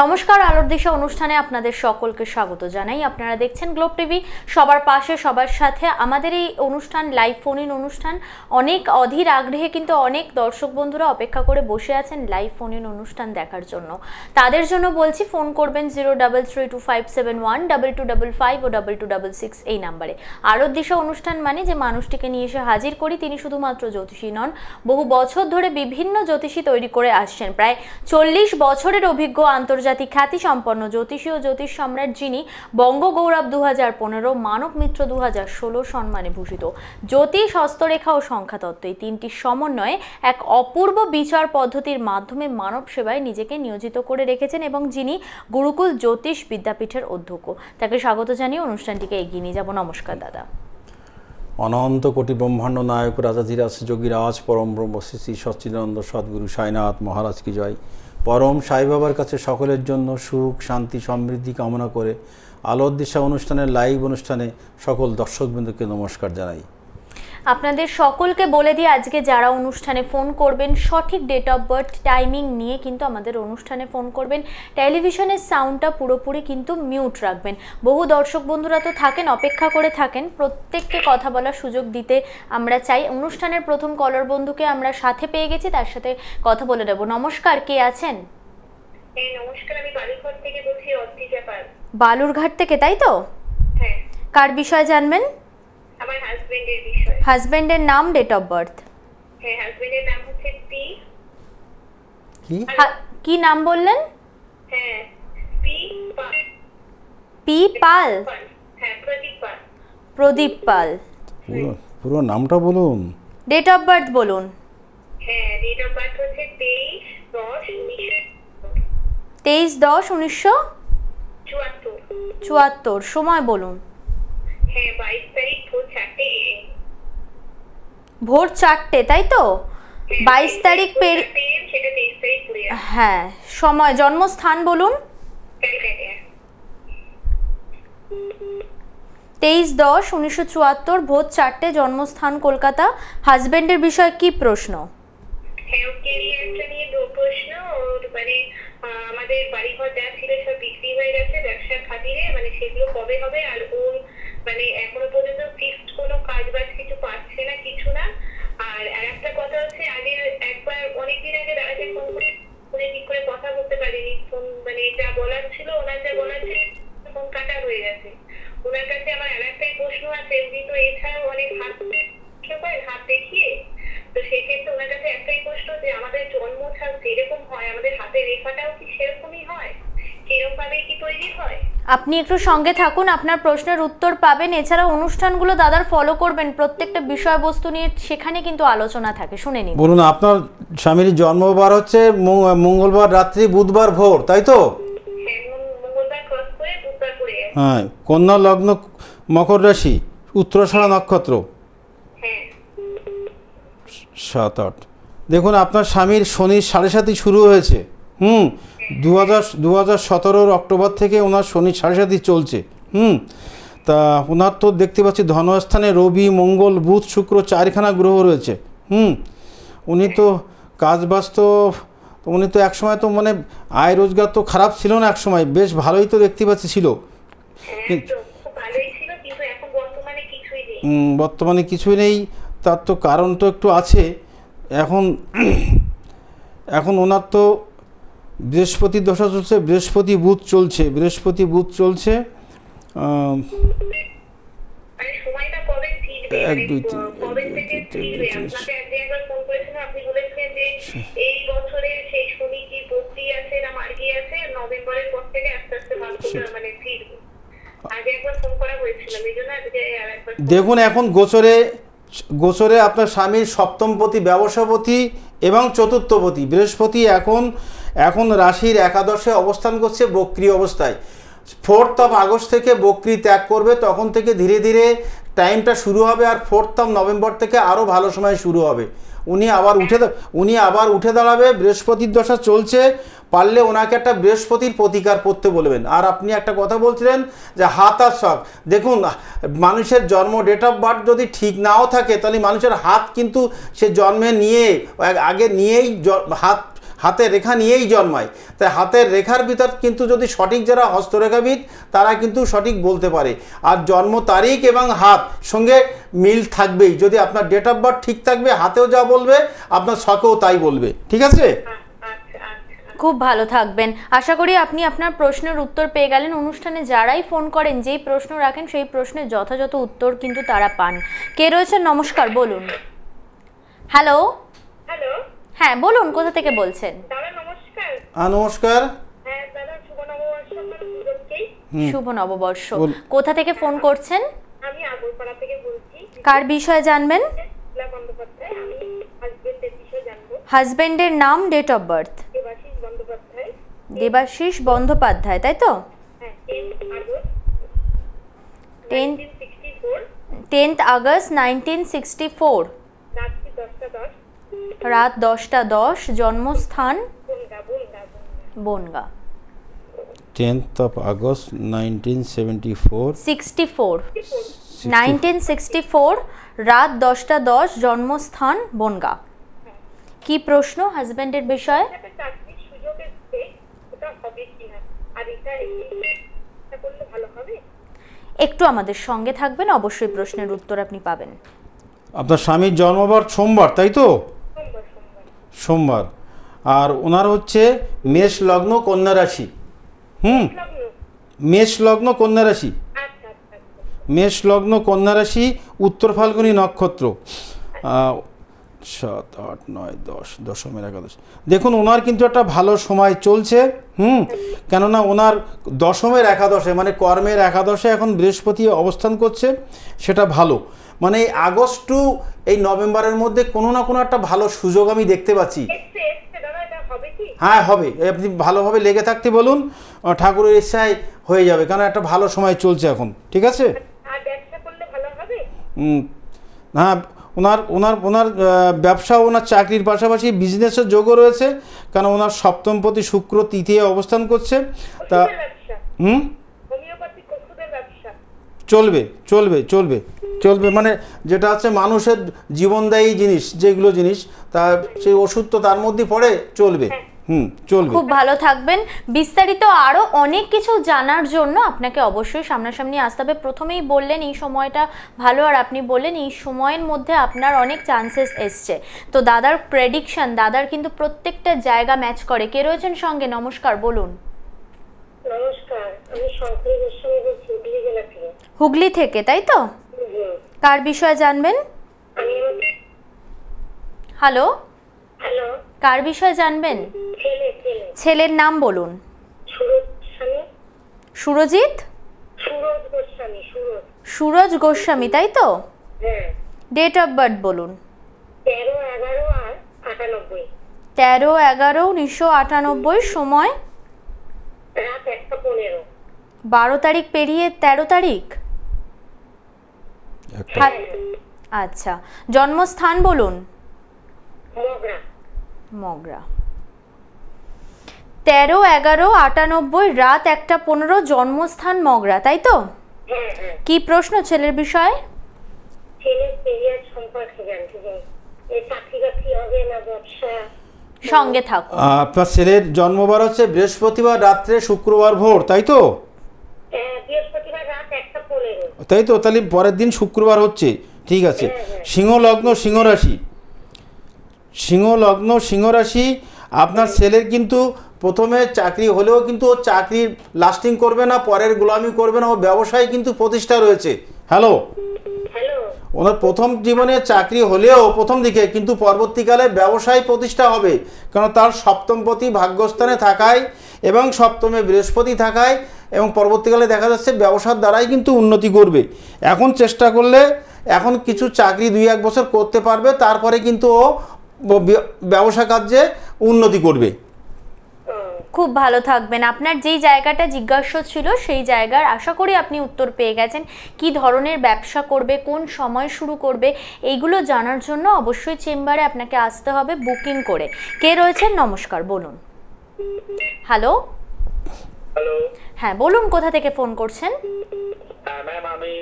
নমস্কার, আলোর দিশা অনুষ্ঠানে আপনাদের সকলকে স্বাগত জানাই। আপনারা দেখছেন গ্লোব টিভি, সবার পাশে, সবার সাথে। আমাদের এই অনুষ্ঠান, লাইভ ফোন ইন অনুষ্ঠান, অনেক অধীর আগ্রহে কিন্তু অনেক দর্শক বন্ধুরা অপেক্ষা করে বসে আছেন লাইভ ফোন ইন অনুষ্ঠান দেখার জন্য। তাদের জন্য বলছি, ফোন করবেন zero double three two five seven one, double two double five ও ডাবল টু ডাবল সিক্স এই নাম্বারে। আলোর দিশা অনুষ্ঠান মানে যে মানুষটিকে নিয়ে এসে হাজির করি, তিনি শুধুমাত্র জ্যোতিষী নন, বহু বছর ধরে বিভিন্ন জ্যোতিষী তৈরি করে আসছেন। প্রায় চল্লিশ বছরের অভিজ্ঞ আন্তর্জাতিক খ্যাতি সম্পন্ন জ্যোতিষী ও জ্যোতিষ সম্রাট যিনি বঙ্গগৌরব দু হাজার পনেরো, মানব মিত্র দু হাজার ষোলো সম্মানে ভূষিত। জ্যোতিষ, হস্তরেখা ও সংখ্যাতত্ত্ব এই তিনটি সমন্বয়ে এক অপূর্ব বিচার পদ্ধতির মাধ্যমে মানব সেবায় নিজেকে নিয়োজিত করে রেখেছেন এবং যিনি গুরুকুল জ্যোতিষ বিদ্যাপীঠের অধ্যক্ষ। তাকে স্বাগত জানিয়ে অনুষ্ঠানটিকে এগিয়ে নিয়ে যাব। নমস্কার, দাদা। অনন্ত কোটি ব্রহ্মাণ্ড নায়ক, রাজাধিরাজ যোগীরাজ পরম ব্রহ্ম শ্রী সচ্চিদানন্দ সদ্গুরু সাইনাথ মহারাজ কি জয়। পরম সাই বাবার কাছে সকলের জন্য সুখ, শান্তি, সমৃদ্ধি কামনা করে আলোর দিশা অনুষ্ঠানের লাইভ অনুষ্ঠানে সকল দর্শকবৃন্দকে নমস্কার জানাই। আপনাদের সকলকে বলে দিয়ে আজকে যারা অনুষ্ঠানে ফোন করবেন সঠিক ডেট অফ বার্থ টাইমিং নিয়ে কিন্তু আমাদের অনুষ্ঠানে ফোন করবেন। টেলিভিশনের সাউন্ডটা পুরোপুরি কিন্তু মিউট রাখবেন। বহু দর্শক বন্ধুরা তো থাকেন অপেক্ষা করে থাকেন। প্রত্যেককে কথা বলার সুযোগ দিতে আমরা চাই। অনুষ্ঠানের প্রথম কলার বন্ধুকে আমরা সাথে পেয়ে গেছি তার সাথে কথা বলে নেব। নমস্কার কে আছেন? নমস্কার আমি বালুরঘাট থেকে বলছি অর্তিকা পাল। বালুরঘাট থেকে তাই তো? হ্যাঁ। কার বিষয় জানবেন? আমার হাজবেন্ডের বিষয়। হাজবেন্ডের নাম ডেট অফ বার্থ হ্যাঁ হাজবেন্ডের নাম হচ্ছে পি। কি? কি নাম বললেন? হ্যাঁ পি পাল পি পাল। হ্যাঁ প্রদীপ পাল। প্রদীপ পাল। পুরো পুরো নামটা বলুন। ডেট অফ বার্থ বলুন। হ্যাঁ ডেট অফ বার্থ হচ্ছে তেইশ দশ উনিশশো। তেইশ দশ উনিশশো চুয়াত্তর। চুয়াত্তর সময় বলুন। হ্যাঁ বাইশ তারিখ ভোর চারটে ভোর চারটে তাই তো? হ্যাঁ, বাইশ তারিখ পের হ্যাঁ সময় জন্মস্থান বলুন। তেইশ দশ উনিশশো চুয়াত্তর ভোর চারটে জন্মস্থান কলকাতা। হাজবেন্ডের বিষয়ে কি প্রশ্ন? হ্যাঁ মানে আমাদের বাড়িঘর যা ছিল সব বিক্রি হয়ে গেছে ব্যবসার খাতিরে মানে সেগুলো কবে হবে? আর ওর মানে এখনও পর্যন্ত ফিক্সড কোনো কাজ বাজ কিছু পাচ্ছে না, কিছু না। আর একটা কথা হচ্ছে, আগে একবার অনেকদিন আগে দাদাকে ফোন করে, ফোনে ঠিক করে কথা বলতে পারিনি। ফোন মানে যা বলার ছিল, ওনার যা বলার ছিল, ফোন কাটা হয়ে গেছে। ওনার কাছে আমার আর একটাই প্রশ্ন আছে, উনি তো এছাড়াও অনেক হাত হাত দেখিয়ে। তো সেক্ষেত্রে ওনার কাছে একটাই প্রশ্ন যে, আমাদের জন্ম ছাড় যেরকম হয়, আমাদের হাতের রেখাটাও কি সেরকমই হয়? সেরকম ভাবে কি তৈরি হয়? আপনি একটু সঙ্গে থাকুন, আপনার প্রশ্নের উত্তর পাবেন। এছাড়া অনুষ্ঠানগুলো দাদার ফলো করবেন। প্রত্যেকটা বিষয়বস্তু নিয়ে সেখানে কিন্তু আলোচনা থাকে। শুনে নিন। বলুন, আপনার স্বামীর জন্মবার হচ্ছে মঙ্গলবার রাত্রি, বুধবার ভোর, তাই তো? হ্যাঁ কন্যা লগ্ন মকর রাশি, উত্তরাষাঢ়া নক্ষত্র। সাত, আট। দেখুন, আপনার স্বামীর শনির সাড়ে সাতই শুরু হয়েছে। হুম দু হাজার দু হাজার সতেরোর অক্টোবর থেকে ওনার শনি সাড়ে চলছে। হুম তা ওনার তো দেখতে পাচ্ছি ধনস্থানে রবি মঙ্গল বুধ শুক্র চারখানা গ্রহ রয়েছে। হুম উনি তো কাজবাজ তো উনি তো একসময় তো মানে আয় রোজগার তো খারাপ ছিল না একসময় বেশ ভালোই তো দেখতে পাচ্ছি ছিল। হ্যাঁ বর্তমানে কিছুই নেই তার তো কারণ তো একটু আছে। এখন এখন ওনার তো বৃহস্পতি দশা চলছে বৃহস্পতি বুধ চলছে বৃহস্পতি বুধ চলছে এক, দুই, তিন, মানে দেখুন এখন গোচরে গোচরে আপনার স্বামীর সপ্তমপতি ব্যবসাপতি এবং চতুর্থপতি। বৃহস্পতি এখন এখন রাশির একাদশে অবস্থান করছে বক্রি অবস্থায়। ফোর্থ অফ আগস্ট থেকে বক্রি ত্যাগ করবে, তখন থেকে ধীরে ধীরে টাইমটা শুরু হবে আর ফোর্থ অফ নভেম্বর থেকে আরও ভালো সময় শুরু হবে। উনি আবার উঠে উনি আবার উঠে দাঁড়াবে, বৃহস্পতির দশা চলছে, পারলে ওনাকে একটা বৃহস্পতির প্রতিকার করতে বলবেন। আর আপনি একটা কথা বলছিলেন যে হাত আর শখ। দেখুন, মানুষের জন্ম ডেট অফ বার্থ যদি ঠিক নাও থাকে, তাহলে মানুষের হাত কিন্তু সে জন্মে নিয়ে, আগে নিয়েই হাত হাতের রেখা নিয়েই জন্মায়। তাই হাতের রেখার ভিতর কিন্তু যদি সঠিক যারা হস্তরেখাবিদ তারা কিন্তু সঠিক বলতে পারে। আর জন্ম তারিখ এবং হাত সঙ্গে মিল থাকবেই। যদি আপনার ডেট অফ বার্থ ঠিক থাকবে হাতেও যা বলবে আপনার শখেও তাই বলবে। ঠিক আছে? খুব ভালো থাকবেন। আশা করি আপনি আপনার প্রশ্নের উত্তর পেয়ে গেলেন। অনুষ্ঠানে যারাই ফোন করেন যেই প্রশ্ন রাখেন সেই প্রশ্নের যথাযথ উত্তর কিন্তু তারা পান। কে রয়েছে নমস্কার বলুন। হ্যালো হ্যালো হ্যাঁ বলুন কোথা থেকে বলছেন? দাদা নমস্কার। আ নমস্কার। হ্যাঁ দাদা শুভ নববর্ষ কোথা থেকে ফোন করছেন? আমি আগরপাড়া থেকে বলছি। কার বিষয়ে জানবেন? হাজবেন্ডের নাম date of birth Debashis Bandyopadhyay. তাই তো? হ্যাঁ ten August. Nineteen sixty four tenth August nineteen sixty four রাত্রি দশটা দশ। রাত দশটা দশ জন্মস্থান Bangaon. Bangaon Bangaon Bangaon tenth of August nineteen seventy four. Sixty four. Nineteen sixty four রাত দশটা দশ জন্মস্থান বনগা। কি প্রশ্ন হাজব্যান্ডের বিষয়ে? একটু আমাদের সঙ্গে থাকবেন অবশ্যই প্রশ্নের উত্তর আপনি পাবেন। আপনার স্বামীর জন্মবার সোমবার তাই তো? সোমবার। আর ওনার হচ্ছে মেষ লগ্ন কন্যা রাশি। হুম? মেষ লগ্ন কন্যা রাশি। আচ্ছা আচ্ছা আচ্ছা। মেষ লগ্ন কন্যা রাশি উত্তর ফাল্গুনী নক্ষত্র। সাত আট নয় দশ দশমের একাদশ। দেখুন ওনার কিন্তু একটা ভালো সময় চলছে হুম? কেননা ওনার দশমের একাদশে মানে কর্মের একাদশে এখন বৃহস্পতি অবস্থান করছে সেটা ভালো। মানে এই আগস্ট টু এই নভেম্বরের মধ্যে কোনো না কোনো একটা ভালো সুযোগ আমি দেখতে পাচ্ছি। হ্যাঁ হবে। আপনি ভালোভাবে লেগে থাকতে বলুন ঠাকুরের ইচ্ছায় হয়ে যাবে কারণ একটা ভালো সময় চলছে এখন ঠিক আছে? হ্যাঁ ওনার ওনার ওনার ব্যবসা ওনার চাকরির পাশাপাশি বিজনেসের যোগও রয়েছে কারণ ওনার সপ্তমপতি শুক্র তৃতীয় অবস্থান করছে। তা হুম? চলবে চলবে চলবে চলবে মানে যেটা হচ্ছে মানুষের জীবনদায়ী জিনিস যেগুলো জিনিস তা সেই ওষুধ তো তার মধ্যে পড়ে চলবে। হুম চলবে। খুব ভালো থাকবেন। বিস্তারিত আরও অনেক কিছু জানার জন্য আপনাকে অবশ্যই সামনাসামনি আসতে হবে। প্রথমেই বললেন এই সময়টা ভালো। আর আপনি বললেন এই সময়ের মধ্যে আপনার অনেক চান্সেস এসছে। তো দাদার প্রেডিকশন দাদার কিন্তু প্রত্যেকটা জায়গা ম্যাচ করে। কে রয়েছেন সঙ্গে? নমস্কার বলুন। নমস্কার আমি শঙ্করী গোস্বামী বলছি হুগলি জেলা থেকে। হুগলি থেকে তাই তো। কার বিষয়ে জানবেন? হ্যালো কার বিষয়ে জানবেন? ছেলে ছেলে। ছেলের নাম বলুন। সুরজিৎ? সুরজ গোস্বামী সুরজ। সুরজ গোস্বামী তাই তো? ডেট অফ বার্থ বলুন। তেরো এগারো উনিশশো আটানব্বই সময়? বারো তারিখ পেরিয়ে তেরো তারিখ। আচ্ছা। জন্মস্থান বলুন। মগরা। মগরা। তেরো এগারো আটানব্বই রাত একটা পনেরো জন্মস্থান মগরা তাই তো? হ্যাঁ হ্যাঁ। কি প্রশ্ন ছেলের বিষয়ে? সঙ্গে আহ, আপনার ছেলের জন্মবার হচ্ছে বৃহস্পতিবার রাত্রে শুক্রবার ভোর তাই তো? হ্যাঁ, তাই তো? তাহলে পরের দিন শুক্রবার হচ্ছে। ঠিক আছে। সিংহ লগ্ন সিংহ রাশি সিংহ লগ্ন সিংহ রাশি আপনার ছেলের কিন্তু প্রথমে চাকরি হলেও কিন্তু ও চাকরি লাস্টিং করবে না পরের গোলামি করবে না ও ব্যবসায় কিন্তু প্রতিষ্ঠা রয়েছে। হ্যালো ওনার প্রথম জীবনে চাকরি হলেও প্রথম দিকে কিন্তু পরবর্তীকালে ব্যবসায় প্রতিষ্ঠা হবে কারণ তার সপ্তমপতি ভাগ্যস্থানে থাকায় এবং সপ্তমে বৃহস্পতি থাকায় এবং পরবর্তীকালে দেখা যাচ্ছে ব্যবসার দ্বারাই কিন্তু উন্নতি করবে। এখন চেষ্টা করলে এখন কিছু চাকরি দুই এক বছর করতে পারবে তারপরে কিন্তু ও ব্যবসা কার্যে উন্নতি করবে। খুব ভালো থাকবেন। আপনার যেই জায়গাটা জিজ্ঞাসা ছিল সেই জায়গার আশা করি আপনি উত্তর পেয়ে গেছেন। কি ধরনের ব্যবসা করবে কোন সময় শুরু করবে এইগুলো জানার জন্য অবশ্যই চেম্বারে আপনাকে আসতে হবে বুকিং করে। কে রয়েছেন? নমস্কার বলুন। হ্যালো? হ্যালো? হ্যাঁ বলুন কোথা থেকে ফোন করছেন? হ্যাঁ ম্যাম আমি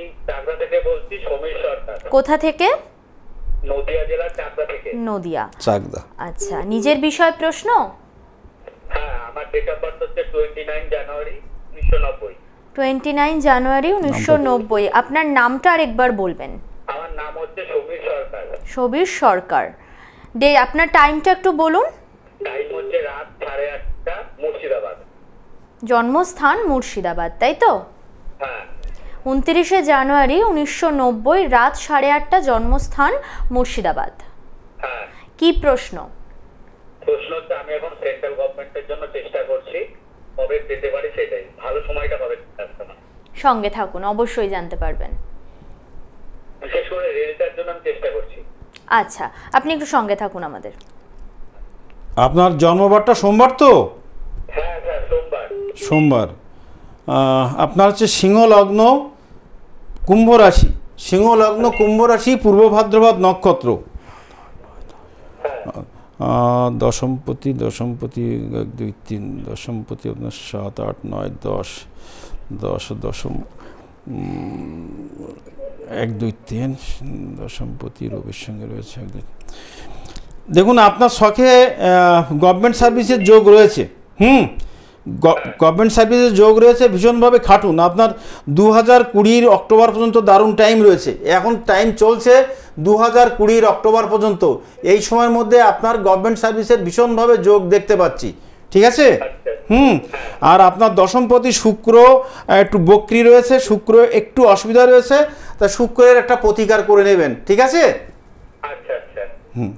থেকে বলছি সমীর সরকার। কোথা থেকে? নদিয়া জেলার চাকদা থেকে। নদিয়া। চাকদা। আচ্ছা নিজের বিষয় প্রশ্ন? আমার ডেট অফ বার্থ হচ্ছে টোয়েন্টি নাইন জানুয়ারি উনিশশো নব্বই। টোয়েন্টি নাইন জানুয়ারি উনিশশো নব্বই। আপনার নামটা আরেকবার বলবেন। আমার নাম হচ্ছে সমীর সরকার। সবির সরকার। ডে আপনার টাইমটা একটু বলুন। টাইম হচ্ছে রাত সাড়ে আটটা মুর্শিদাবাদ। জন্মস্থান মুর্শিদাবাদ তাই তো? হ্যাঁ উনত্রিশে জানুয়ারি উনিশশো নব্বই রাত সাড়ে আটটা জন্মস্থান মুর্শিদাবাদ। হ্যাঁ। কি প্রশ্ন? প্রশ্ন হচ্ছে আমি এখন সেন্ট্রাল গভর্নমেন্টের জন্য চেষ্টা করছি। কবে পেতে পারি সেটাই। ভালো সময়টা না সঙ্গে থাকুন অবশ্যই জানতে পারবেন। বিশেষ করে রেলটার জন্য আমি চেষ্টা করছি। আচ্ছা আপনি একটু সঙ্গে থাকুন আমাদের। আপনার জন্মবারটা সোমবার তো? হ্যাঁ হ্যাঁ সোমবার। সোমবার। আপনার হচ্ছে সিংহ লগ্ন কুম্ভ রাশি। সিংহ লগ্ন, কুম্ভ রাশি, পূর্ব ভাদ্রবাদ নক্ষত্র। দশমপতি দশমপতি এক দুই, তিন, দশমপতি আপনার সাত, আট, নয়, দশ দশ, দশম এক, দুই, তিন, দশমপতি, রবির সঙ্গে রয়েছে এক, দুই। দেখুন, আপনার শখে গভর্নমেন্ট সার্ভিসের যোগ রয়েছে। হুম? গভর্নমেন্ট সার্ভিসের যোগ রয়েছে ভীষণভাবে খাটুন। আপনার দু হাজার কুড়ির অক্টোবর পর্যন্ত দারুণ টাইম রয়েছে। এখন টাইম চলছে দু হাজার কুড়ির অক্টোবর পর্যন্ত। এই সময়ের মধ্যে আপনার গভর্নমেন্ট সার্ভিসের ভীষণভাবে যোগ দেখতে পাচ্ছি। ঠিক আছে? আচ্ছা। হুম। আর আপনার দশমপতি শুক্র একটু বক্রি রয়েছে শুক্র একটু অসুবিধা রয়েছে তা শুক্রের একটা প্রতিকার করে নেবেন। ঠিক আছে?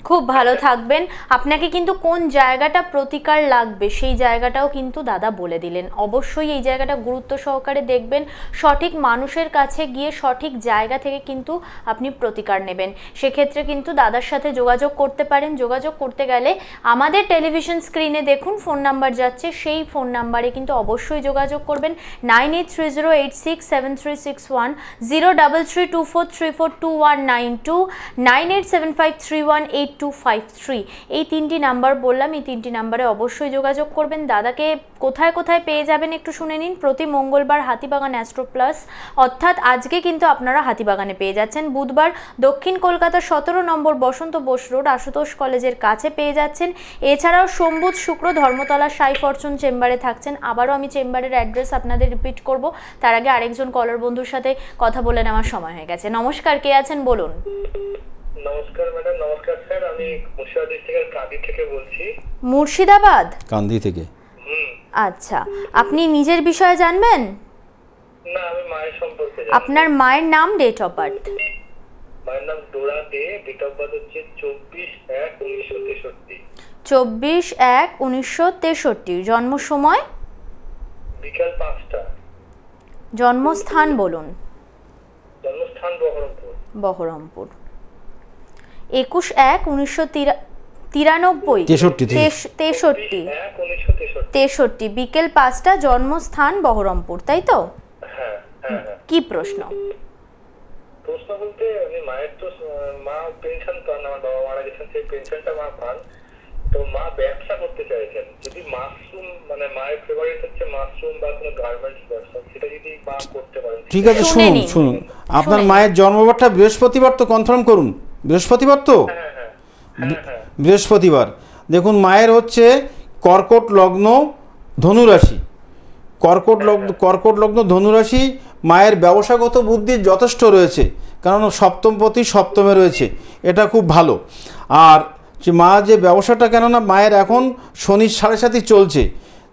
খুব ভালো থাকবেন। আপনাকে কিন্তু কোন জায়গাটা প্রতিকার লাগবে, সেই জায়গাটাও কিন্তু দাদা বলে দিলেন। অবশ্যই এই জায়গাটা গুরুত্ব সহকারে দেখবেন। সঠিক মানুষের কাছে গিয়ে সঠিক জায়গা থেকে কিন্তু আপনি প্রতিকার নেবেন। সেক্ষেত্রে কিন্তু দাদার সাথে যোগাযোগ করতে পারেন। যোগাযোগ করতে গেলে আমাদের টেলিভিশন স্ক্রিনে দেখুন, ফোন নাম্বার যাচ্ছে, সেই ফোন নাম্বারে কিন্তু অবশ্যই যোগাযোগ করবেন। Nine eight three zero eight six seven three six one, zero double three two four three four two one nine two, nine eight seven five three one eight two five three এই তিনটি number বললাম, এই তিনটি নাম্বারে অবশ্যই যোগাযোগ করবেন। দাদাকে কোথায় কোথায় পেয়ে যাবেন একটু শুনে নিন। প্রতি মঙ্গলবার হাতিবাগান অ্যাস্ট্রো প্লাস অর্থাৎ আজকে কিন্তু আপনারা হাতিবাগানে পেয়ে যাচ্ছেন। বুধবার দক্ষিণ কলকাতা সতেরো নম্বর বসন্ত বোস রোড আশুতোষ কলেজের কাছে পেয়ে যাচ্ছেন। এছাড়াও সোমবুধ শুক্র ধর্মতলা সাই ফরচুন চেম্বারে থাকছেন। আবারও আমি চেম্বারের অ্যাড্রেস আপনাদের রিপিট করব। তার আগে আরেকজন কলার বন্ধুর সাথে কথা বলে নেওয়ার সময় হয়ে গেছে। নমস্কার, কে আছেন বলুন? নমস্কার ম্যাডাম নমস্কার স্যার। আমি মুর্শিদাবাদ ডিস্ট্রিক্টের কাঁদি থেকে বলছি। মুর্শিদাবাদ? কান্দি থেকে। হুম। আচ্ছা আপনি নিজের বিষয়ে জানবেন? না আমি মায়ের সম্পর্কে জানি। আপনার মায়ের নাম ডেট অফ বার্থ মায়ের নাম Dora Dey date of birth হচ্ছে চব্বিশ এক উনিশশো তেষট্টি। চব্বিশ এক উনিশশো তেষট্টি জন্ম সময়? বিকাল পাঁচটা। জন্মস্থান বলুন। জন্মস্থান বহরমপুর। বহরমপুর। একুশ এক উনিশশো তিরানব্বই। তেষট্টি তেষট্টি। বিকেল পাঁচটা জন্মস্থান বহরমপুর তাই তো? হ্যাঁ হ্যাঁ হ্যাঁ। কি প্রশ্ন? প্রশ্ন বলতে আমি মায়ের তো মা পেনশন পান আমার বাবা মারা গেছেন সেই পেনশনটা মা পান। তো মা ব্যবসা করতে চাইছেন। যদি মাশরুম মানে মায়ের ফেভারিট হচ্ছে মাশরুম বা কোনো গার্মেন্টস ব্যবসা সেটা যদি মা করতে পারেন। ঠিক আছে শুনুন শুনুন। আপনার মায়ের জন্মবারটা বৃহস্পতিবার তো কনফার্ম করুন। বৃহস্পতিবার তো? হ্যাঁ হ্যাঁ হ্যাঁ। বৃহস্পতিবার। দেখুন মায়ের হচ্ছে কর্কট লগ্ন ধনুরাশি। কর্কট লগ্ন কর্কট লগ্ন ধনুরাশি মায়ের ব্যবসাগত বুদ্ধি যথেষ্ট রয়েছে। কারণ সপ্তমপতি সপ্তমে রয়েছে। এটা খুব ভালো। আর মা যে ব্যবসাটা কেননা মায়ের এখন শনির সাড়ে সাথে চলছে।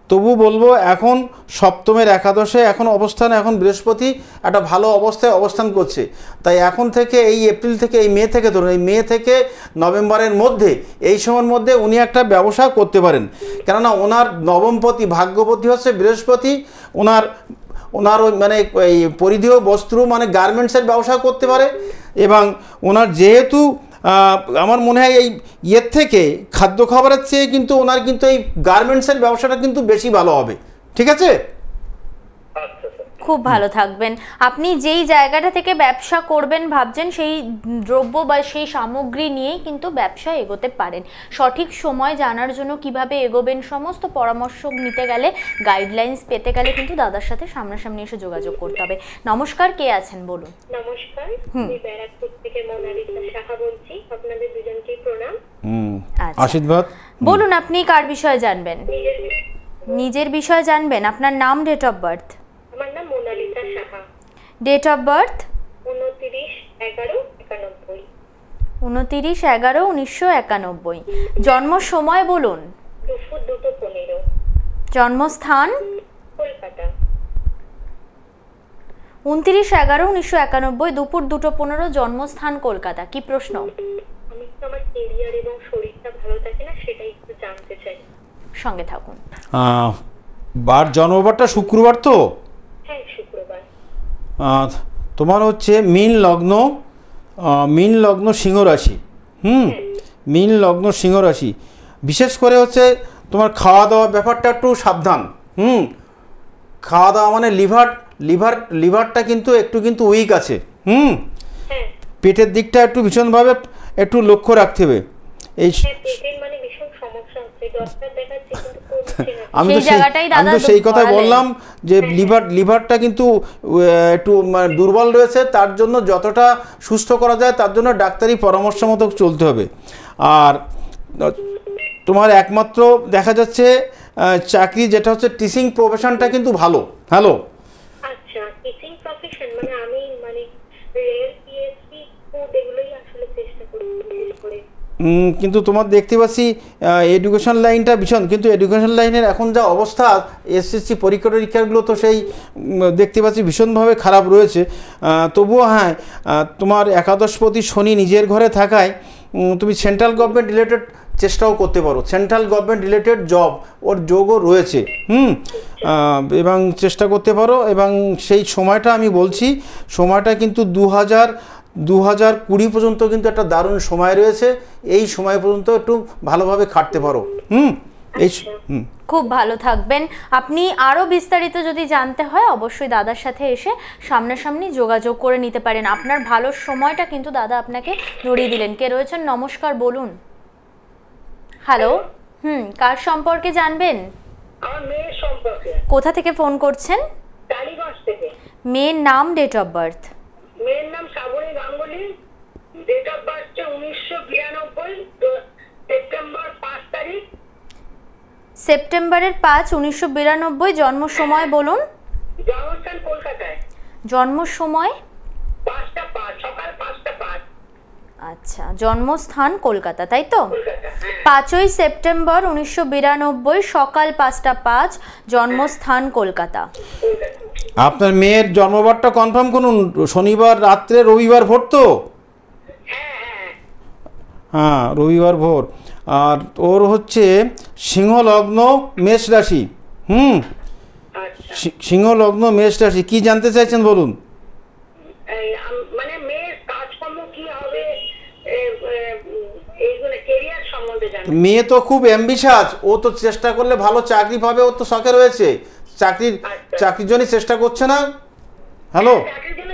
তবু বলব, এখন সপ্তমের একাদশে এখন অবস্থান, এখন বৃহস্পতি একটা ভালো অবস্থায় অবস্থান করছে। তাই এখন থেকে, এই এপ্রিল থেকে, এই মে থেকে ধরুন, এই মে থেকে নভেম্বরের মধ্যে, এই সময়ের মধ্যে উনি একটা ব্যবসা করতে পারেন। কেননা ওনার নবমপতি, ভাগ্যপতি হচ্ছে বৃহস্পতি, ওনার ওনার ওই মানে এই পরিধেয় বস্ত্র মানে গার্মেন্টসের ব্যবসা করতে পারে এবং ওনার যেহেতু আমার মনে হয় এই ইয়ের থেকে খাদ্য খাবারের চেয়ে কিন্তু ওনার কিন্তু এই গার্মেন্টসের ব্যবসাটা কিন্তু বেশি ভালো হবে। ঠিক আছে? খুব ভালো থাকবেন। আপনি যেই জায়গাটা থেকে ব্যবসা করবেন ভাবছেন সেই দ্রব্য বা সেই সামগ্রী নিয়েই কিন্তু ব্যবসা এগোতে পারেন। সঠিক সময় জানার জন্য কীভাবে এগোবেন সমস্ত পরামর্শ নিতে গেলে গাইডলাইন্স পেতে গেলে কিন্তু দাদার সাথে সামনাসামনি এসে যোগাযোগ করতে হবে। নমস্কার কে আছেন বলুন? নমস্কার আমি ব্যারাকপুর থেকে মোনালিসা সাহা বলছি। আপনাদের দুজনকে প্রণাম। হুম। আচ্ছা। আশীর্বাদ। বলুন আপনি কার বিষয়ে জানবেন? নিজের বিষয়ে। জানবেন? আপনার নাম ডেট অফ বার্থ আমার নাম Monalisa Saha. Date of birth উনত্রিশ এগারো একানব্বই। উনতিরিশ এগারো উনিশশো একানব্বই। জন্ম সময় বলুন। দুপুর দুটো পনেরো। জন্মস্থান? কলকাতা। উনতিরিশ এগারো উনিশশো একানব্বই দুপুর দুটো পনেরো জন্মস্থান কলকাতা। কি প্রশ্ন? আমি তো আমার কেরিয়ার এবং শরীরটা ভালো থাকে না সেটাই একটু জানতে চাই। সঙ্গে থাকুন। আহ, বার জন্মবারটা শুক্রবার তো? হ্যাঁ তোমার হচ্ছে মিন লগ্ন মিন লগ্ন সিংহ রাশি। হুম? মিন লগ্ন সিংহ রাশি। বিশেষ করে হচ্ছে তোমার খাওয়া দাওয়ার ব্যাপারটা একটু সাবধান। হুম? খাওয়া দাওয়া মানে লিভার লিভার লিভারটা কিন্তু একটু কিন্তু উইক আছে। হুম? হ্যাঁ। পেটের দিকটা একটু ভীষণভাবে একটু লক্ষ্য রাখতে হবে। এই আমি তো আমি তো সেই কথাই বললাম যে লিভার লিভারটা কিন্তু একটু মানে দুর্বল রয়েছে তার জন্য যতটা সুস্থ করা যায় তার জন্য ডাক্তারি পরামর্শ মতো চলতে হবে। আর তোমার একমাত্র দেখা যাচ্ছে চাকরি যেটা হচ্ছে টিচিং প্রফেশনটা কিন্তু ভালো। হ্যালো আচ্ছা টিচিং প্রফেশন মানে আমি মানে রেল পিএসসি ফুড এগুলোই আসলে চেষ্টা করি বিশেষ করে উম, কিন্তু তোমার দেখতে পাচ্ছি এডুকেশন লাইনটা ভীষণ। কিন্তু এডুকেশন লাইনের এখন যা অবস্থা এসএসসি পরীক্ষা টরীক্ষাগুলো তো সেই দেখতে পাচ্ছি ভীষণভাবে খারাপ রয়েছে। তবুও হ্যাঁ তোমার একাদশপতি শনি নিজের ঘরে থাকায় তুমি সেন্ট্রাল গভর্নমেন্ট রিলেটেড চেষ্টাও করতে পারো। সেন্ট্রাল গভর্নমেন্ট রিলেটেড জব ওর যোগও রয়েছে। হুম এবং চেষ্টা করতে পারো। এবং সেই সময়টা আমি বলছি, সময়টা কিন্তু দু হাজার দু হাজার কুড়ি পর্যন্ত কিন্তু একটা দারুণ সময় রয়েছে। এই সময় পর্যন্ত একটু ভালোভাবে খাটতে পারো। হুম? এই হুম। খুব ভালো থাকবেন। আপনি আরও বিস্তারিত যদি জানতে হয় অবশ্যই দাদার সাথে এসে সামনাসামনি যোগাযোগ করে নিতে পারেন। আপনার ভালো সময়টা কিন্তু দাদা আপনাকে ধরিয়ে দিলেন। কে রয়েছেন? নমস্কার বলুন। হ্যালো হুম কার সম্পর্কে জানবেন? কোথা থেকে ফোন করছেন? মেয়ের নাম ডেট অফ বার্থ মেয়ের নাম Srabani Ganguly date of birth উনিশশো বিরানব্বই সেপ্টেম্বর পাঁচ তারিখ। সেপ্টেম্বরের পাঁচ উনিশশো বিরানব্বই জন্ম সময় বলুন। জন্মস্থান কলকাতায়। জন্ম সময়? পাঁচটা পাঁচ সকাল পাঁচটা পাঁচ। আচ্ছা জন্মস্থান কলকাতা তাই তো? পাঁচই সেপ্টেম্বর উনিশশো বিরানব্বই সকাল পাঁচটা পাঁচ জন্মস্থান কলকাতা। আপনার মেয়ের জন্মবারটা কনফার্ম করুন শনিবার রাত্রে রবিবার ভোর তো? হ্যাঁ রবিবার ভোর আর ওর হচ্ছে সিংহ লগ্ন মেষ রাশি। হুম? আচ্ছা। সিংহ লগ্ন মেষ রাশি কি জানতে চাইছেন বলুন? মানে মেয়ে তো খুব অ্যাম্বিশাস ও তো চেষ্টা করলে ভালো চাকরি পাবে ও তো শখে রয়েছে। চাকরির। চাকরির জন্যই চেষ্টা করছে না? হ্যালো জন্য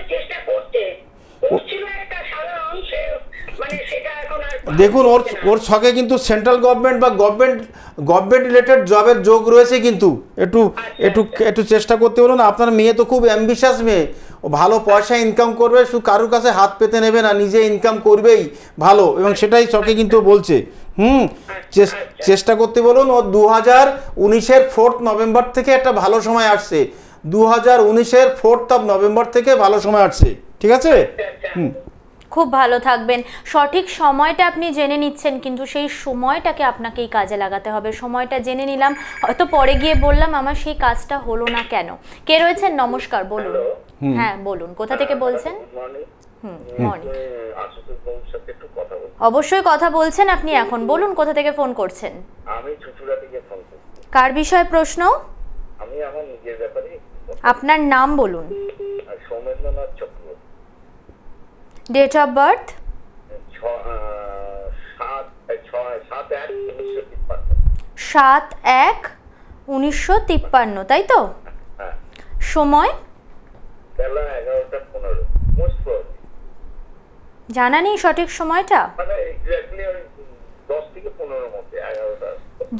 দেখুন, ওর ওর শখে কিন্তু সেন্ট্রাল গভর্নমেন্ট বা গভর্নমেন্ট গভর্নমেন্ট রিলেটেড জবের যোগ রয়েছে কিন্তু। একটু একটু একটু চেষ্টা করতে বলুন, আপনার মেয়ে তো খুব অ্যাম্বিশাস মেয়ে। ও ভালো পয়সা ইনকাম করবে শুধু কারোর কাছে হাত পেতে নেবে না, নিজে ইনকাম করবেই ভালো। এবং সেটাই শখে কিন্তু বলছে। হুম চেষ্টা করতে বলুন ও দু হাজার উনিশের ফোর্থ নভেম্বর থেকে একটা ভালো সময় আসছে। দু হাজার উনিশের ফোর্থ অফ নভেম্বর থেকে ভালো সময় আসছে ঠিক আছে। হুম। খুব ভালো থাকবেন। সঠিক সময়টা আপনি জেনে নিচ্ছেন কিন্তু সেই সময়টাকে আপনাকেই কাজে লাগাতে হবে। সময়টা জেনে নিলাম হয়তো পরে গিয়ে বললাম আমার সেই কাজটা হলো না কেন? কে রয়েছেন? নমস্কার বলুন। হ্যাঁ বলুন কোথা থেকে বলছেন? হুম মর্নিং অবশ্যই কথা বলছেন আপনি এখন। বলুন কোথা থেকে ফোন করছেন? আমি চুচুড়া থেকে ফোন করছি। কার বিষয়ে প্রশ্ন? আমি আমার নিজের ব্যাপারে আপনার নাম বলুন। Soumendranath Chakraborty. Date of birth সাত এক উনিশশো তিপ্পান্ন। তাই তো? হ্যাঁ। সময়? বেলা এগারোটা পনেরো। মোস্ট জানা নেই সঠিক সময়টা? মানে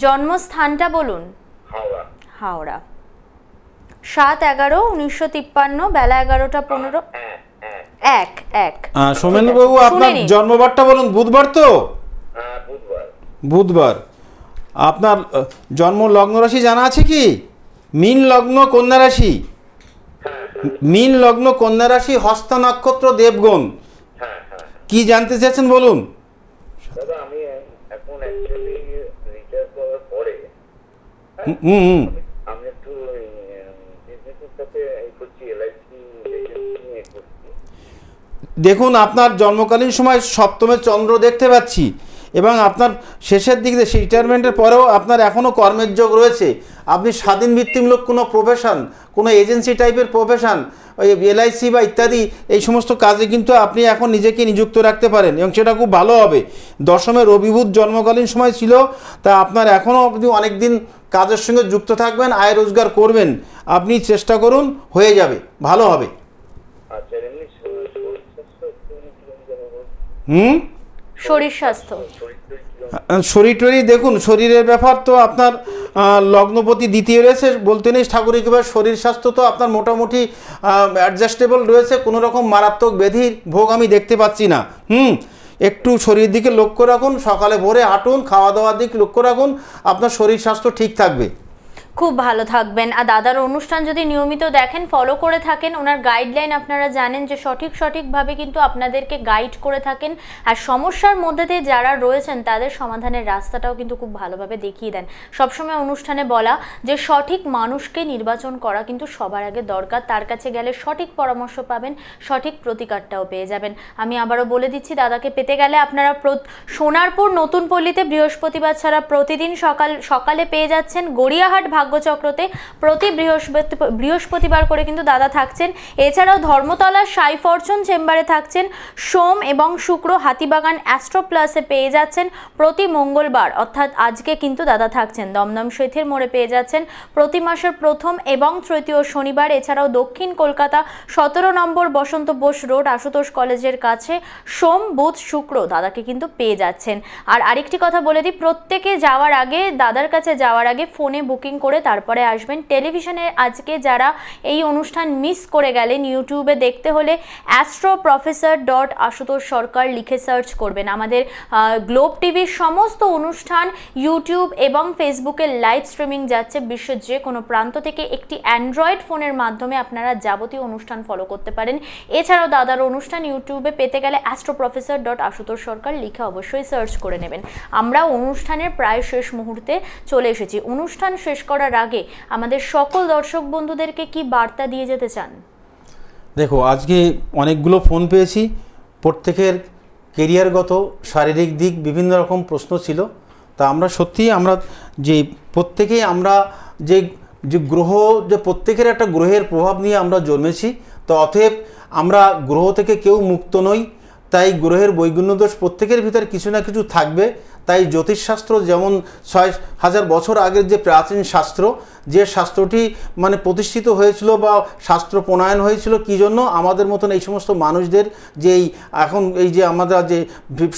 জন্মস্থানটা বলুন। হাওড়া। সাত এগারো উনিশশো তিপ্পান্ন বেলা এগারোটা পনেরো। হ্যাঁ হ্যাঁ এক। এক শুনে আপনার জন্মবারটা বলুন বুধবার তো? হ্যাঁ বুধবার। বুধবার। আপনার জন্ম লগ্ন রাশি জানা আছে কি? মিন লগ্ন কন্যা রাশি? মিন লগ্ন কন্যা রাশি হস্ত নক্ষত্র দেবগণ। হ্যাঁ হ্যাঁ কি জানতে চাইছেন বলুন? দাদা আমি এখন অ্যাকচুয়ালি রিটায়ার করার পরে হুম হুম হুম। আমি একটু বিজনেসের সাথে করছি এলআইসি দেখুন আপনার জন্মকালীন সময় সপ্তমের চন্দ্র দেখতে পাচ্ছি। এবং আপনার শেষের দিক দিয়ে রিটায়ারমেন্টের পরেও আপনার এখনও কর্মের যোগ রয়েছে। আপনি স্বাধীন ভিত্তিমূলক কোনো প্রফেশন কোনো এজেন্সি টাইপের প্রফেশন ওই এলআইসি বা ইত্যাদি এই সমস্ত কাজে কিন্তু আপনি এখন নিজেকে নিযুক্ত রাখতে পারেন এবং সেটা খুব ভালো হবে। দশমের রবিভূত জন্মকালীন সময় ছিল তা আপনার এখনও আপনি অনেক দিন কাজের সঙ্গে যুক্ত থাকবেন আয় রোজগার করবেন। আপনি চেষ্টা করুন হয়ে যাবে ভালো হবে। আচ্ছা? হুম? শরীর স্বাস্থ্য। শরীর টরীর দেখুন, শরীরের ব্যাপার তো আপনার লগ্নপতি দ্বিতীয় রয়েছে, বলতে নেই ঠাকুর একেবারে শরীর স্বাস্থ্য তো আপনার মোটামুটি অ্যাডজাস্টেবল রয়েছে, কোনো রকম মারাত্মক ব্যাধির ভোগ আমি দেখতে পাচ্ছি না। হুম, একটু শরীর দিকে লক্ষ্য রাখুন, সকালে ভোরে হাঁটুন, খাওয়া দাওয়ার দিকে লক্ষ্য রাখুন, আপনার শরীর স্বাস্থ্য ঠিক থাকবে। খুব ভালো থাকবেন। আর দাদার অনুষ্ঠান যদি নিয়মিত দেখেন ফলো করে থাকেন, ওনার গাইডলাইন আপনারা জানেন যে সঠিক, সঠিকভাবে কিন্তু আপনাদেরকে গাইড করে থাকেন। আর সমস্যার মধ্যে দিয়ে যারা রয়েছেন, তাদের সমাধানের রাস্তাটাও কিন্তু খুব ভালোভাবে দেখিয়ে দেন। সবসময় অনুষ্ঠানে বলা যে সঠিক মানুষকে নির্বাচন করা কিন্তু সবার আগে দরকার। তার কাছে গেলে সঠিক পরামর্শ পাবেন, সঠিক প্রতিকারটাও পেয়ে যাবেন। আমি আবারও বলে দিচ্ছি, দাদাকে পেতে গেলে আপনারা প্র- সোনারপুর নতুন পল্লীতে বৃহস্পতিবার ছাড়া প্রতিদিন সকাল, সকালে পেয়ে যাচ্ছেন গড়িয়াহাট ভাগ্যচক্রতে প্রতি বৃহস্পতি বৃহস্পতিবার করে কিন্তু দাদা থাকছেন। এছাড়াও ধর্মতলা সাই ফরচুন চেম্বারে থাকছেন সোম এবং শুক্র। হাতিবাগান অ্যাস্ট্রো প্লাসে পেয়ে যাচ্ছেন প্রতি মঙ্গলবার। অর্থাৎ আজকে কিন্তু দাদা থাকছেন। দমদম শৈথের মোড়ে পেয়ে যাচ্ছেন প্রতি মাসের প্রথম এবং তৃতীয় শনিবার। এছাড়াও দক্ষিণ কলকাতা সতেরো নম্বর বসন্ত বোস রোড, আশুতোষ কলেজের কাছে সোম, বুধ, শুক্র দাদাকে কিন্তু পেয়ে যাচ্ছেন। আর আরেকটি কথা বলে দিই, প্রত্যেকে যাওয়ার আগে, দাদার কাছে যাওয়ার আগে ফোনে বুকিং করে তারপরে আসবেন। টেলিভিশনে আজকে যারা এই অনুষ্ঠান মিস করে গেলেন, ইউটিউবে দেখতে হলে astro professor dot Ashutosh Sarkar লিখে সার্চ করবেন। আমাদের গ্লোব টিভির সমস্ত অনুষ্ঠান ইউটিউব এবং ফেসবুকে লাইভ স্ট্রিমিং যাচ্ছে বিশ্বের যে কোনো প্রান্ত থেকে। একটি অ্যান্ড্রয়েড ফোনের মাধ্যমে আপনারা যাবতীয় অনুষ্ঠান ফলো করতে পারেন। এছাড়াও দাদার অনুষ্ঠান ইউটিউবে পেতে গেলে astro professor dot Ashutosh Sarkar লিখে অবশ্যই সার্চ করে নেবেন। আমরা অনুষ্ঠানের প্রায় শেষ মুহূর্তে চলে এসেছি। অনুষ্ঠান শেষ করার আগে আমাদের সকল দর্শক বন্ধুদেরকে কি বার্তা দিয়ে যেতে চান? দেখো, আজকে অনেকগুলো ফোন পেয়েছি। প্রত্যেকের কেরিয়ারগত শারীরিক দিক বিভিন্ন রকম প্রশ্ন ছিল। তা আমরা সত্যিই আমরা যে প্রত্যেকেই আমরা যে যে গ্রহ, যে প্রত্যেকের একটা গ্রহের প্রভাব নিয়ে আমরা জন্মেছি, তো অতএব আমরা গ্রহ থেকে কেউ মুক্ত নই। তাই গ্রহের বৈগুণ্য দোষ প্রত্যেকের ভিতরে কিছু না কিছু থাকবে। তাই জ্যোতিষশাস্ত্র যেমন ছয় হাজার বছর আগের যে প্রাচীন শাস্ত্র, যে শাস্ত্রটি মানে প্রতিষ্ঠিত হয়েছিল বা শাস্ত্র প্রণয়ন হয়েছিল, কী জন্য? আমাদের মতন এই সমস্ত মানুষদের যে এই এখন এই যে আমরা যে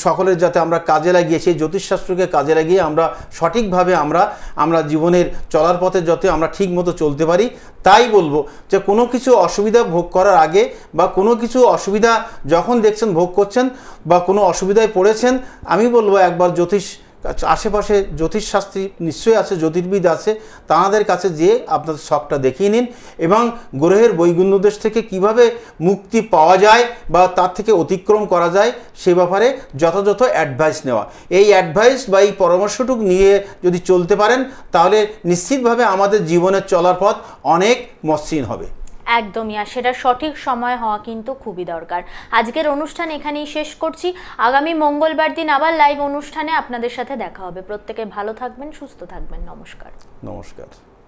সকলের যাতে আমরা কাজে লাগিয়ে, সেই জ্যোতিষশাস্ত্রকে কাজে লাগিয়ে আমরা সঠিকভাবে আমরা আমরা জীবনের চলার পথে যাতে আমরা ঠিক মতো চলতে পারি। তাই বলব যে কোনো কিছু অসুবিধা ভোগ করার আগে বা কোনো কিছু অসুবিধা যখন দেখছেন, ভোগ করছেন বা কোনো অসুবিধায় পড়েছেন, আমি বলব একবার জ্যোতিষ, আশেপাশে জ্যোতিষশাস্ত্রী নিশ্চয়ই আছে, জ্যোতির্বিদ আছে, তাঁদের কাছে যেয়ে আপনাদের শখটা দেখিয়ে নিন এবং গ্রহের বৈগুণ্যদেশ থেকে কীভাবে মুক্তি পাওয়া যায় বা তার থেকে অতিক্রম করা যায় সে ব্যাপারে যথাযথ অ্যাডভাইস নেওয়া। এই অ্যাডভাইস বা এই পরামর্শটুকু নিয়ে যদি চলতে পারেন, তাহলে নিশ্চিতভাবে আমাদের জীবনের চলার পথ অনেক মসৃণ হবে। একদমই, আর সেটা সঠিক সময় হওয়া কিন্তু খুবই দরকার। আজকের অনুষ্ঠান এখানেই শেষ করছি। আগামী মঙ্গলবার দিন আবার লাইভ অনুষ্ঠানে আপনাদের সাথে দেখা হবে। প্রত্যেকে ভালো থাকবেন, সুস্থ থাকবেন। নমস্কার। নমস্কার।